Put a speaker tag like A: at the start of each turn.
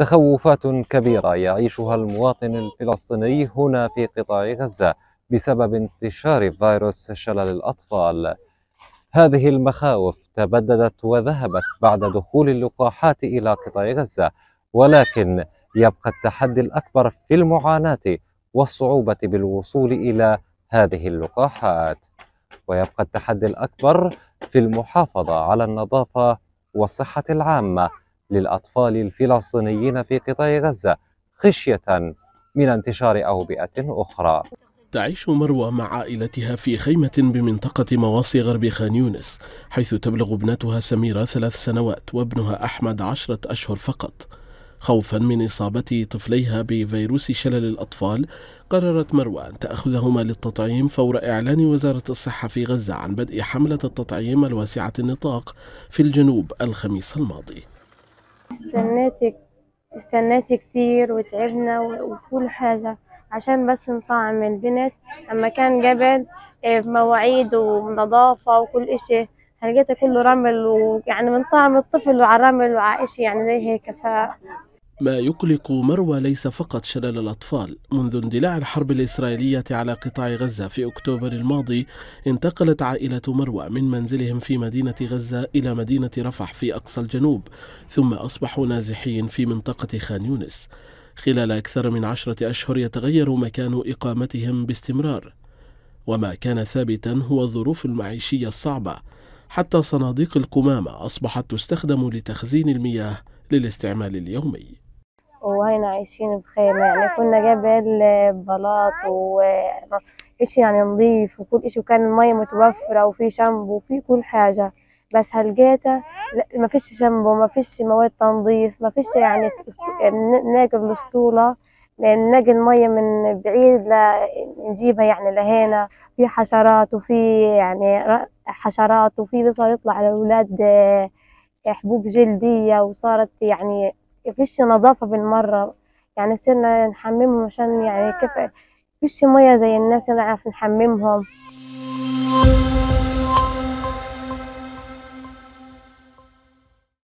A: تخوفات كبيرة يعيشها المواطن الفلسطيني هنا في قطاع غزة بسبب انتشار فيروس شلل الأطفال. هذه المخاوف تبددت وذهبت بعد دخول اللقاحات إلى قطاع غزة ولكن يبقى التحدي الأكبر في المعاناة والصعوبة بالوصول إلى هذه اللقاحات. ويبقى التحدي الأكبر في المحافظة على النظافة والصحة العامة. للأطفال الفلسطينيين في قطاع غزة خشية من انتشار أوبئة أخرى.
B: تعيش مروى مع عائلتها في خيمة بمنطقة مواصي غرب خان يونس حيث تبلغ ابنتها سميرة ثلاث سنوات وابنها أحمد عشرة أشهر فقط. خوفا من إصابة طفليها بفيروس شلل الأطفال قررت مروى أن تأخذهما للتطعيم فور إعلان وزارة الصحة في غزة عن بدء حملة التطعيم الواسعة النطاق في الجنوب الخميس الماضي.
C: استنيت استنيت كتير وتعبنا وكل حاجة عشان بس نطعم البنت. أما كان قبل بمواعيد ونظافة وكل إشي لقيته كله رمل ويعني من طعم الطفل وعلى رمل وعلى إشي يعني زي هيك. ف
B: ما يقلق مروى ليس فقط شلل الأطفال. منذ اندلاع الحرب الإسرائيلية على قطاع غزة في أكتوبر الماضي انتقلت عائلة مروى من منزلهم في مدينة غزة إلى مدينة رفح في أقصى الجنوب ثم أصبحوا نازحين في منطقة خان يونس. خلال أكثر من عشرة أشهر يتغير مكان إقامتهم باستمرار. وما كان ثابتا هو الظروف المعيشية الصعبة. حتى صناديق القمامة أصبحت تستخدم لتخزين المياه للاستعمال اليومي.
C: وهنا عايشين بخيمة يعني كنا قبل بلاط وإيش يعني نظيف وكل إشي وكان المية متوفرة وفي شامبو وفي كل حاجة. بس هلقيته ما فيش شامبو ما فيش مواد تنظيف ما فيش يعني ناقل الأسطولة. ننقل مية من بعيد نجيبها يعني لهنا في حشرات وفي يعني حشرات وفي صار يطلع على الأولاد حبوب جلدية وصارت يعني فيش نظافة بالمرة. يعني صرنا نحممهم عشان يعني كيف فيش مية زي الناس نعرف نحممهم.